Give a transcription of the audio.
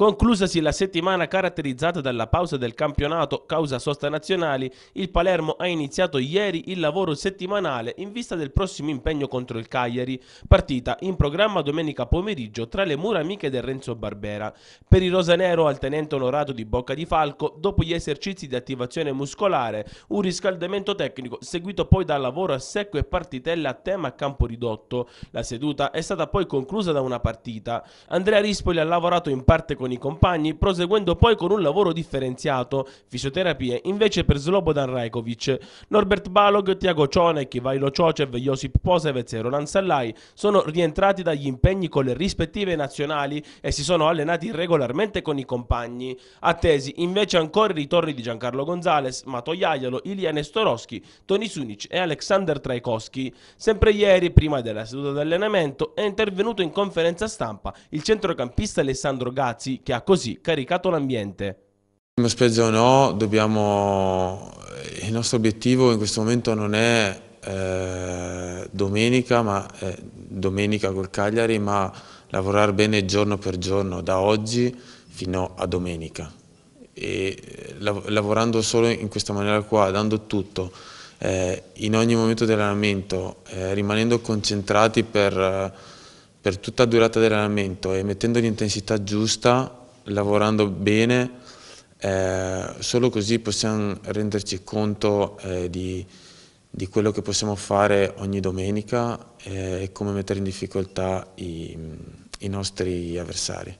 Conclusasi la settimana caratterizzata dalla pausa del campionato causa sosta nazionali, il Palermo ha iniziato ieri il lavoro settimanale in vista del prossimo impegno contro il Cagliari, partita in programma domenica pomeriggio tra le mura amiche del Renzo Barbera. Per il rosanero al tenente onorato di Bocca di Falco, dopo gli esercizi di attivazione muscolare, un riscaldamento tecnico seguito poi dal lavoro a secco e partitelle a tema a campo ridotto. La seduta è stata poi conclusa da una partita. Andrea Rispoli ha lavorato in parte con i compagni, proseguendo poi con un lavoro differenziato, fisioterapie invece per Slobodan Rajkovic. Norbert Balog, Tiago Cionek, Ivailo Ciocev, Josip Posevec e Roland Sallai sono rientrati dagli impegni con le rispettive nazionali e si sono allenati regolarmente con i compagni. Attesi invece ancora i ritorni di Giancarlo Gonzalez, Mato Iaialo, Ilya Nestorowski, Toni Sunic e Alexander Trajkowski. Sempre ieri, prima della seduta di allenamento, è intervenuto in conferenza stampa il centrocampista Alessandro Gazzi che ha così caricato l'ambiente. Spezzo no, dobbiamo... il nostro obiettivo in questo momento non è eh, domenica, ma, eh, domenica col Cagliari, ma lavorare bene giorno per giorno, da oggi fino a domenica. E eh, lav lavorando solo in questa maniera qua, dando tutto, eh, in ogni momento dell'allenamento, eh, rimanendo concentrati per per tutta la durata dell'allenamento e mettendo l'intensità giusta, lavorando bene, eh, solo così possiamo renderci conto eh, di, di, quello che possiamo fare ogni domenica eh, e come mettere in difficoltà i, i nostri avversari.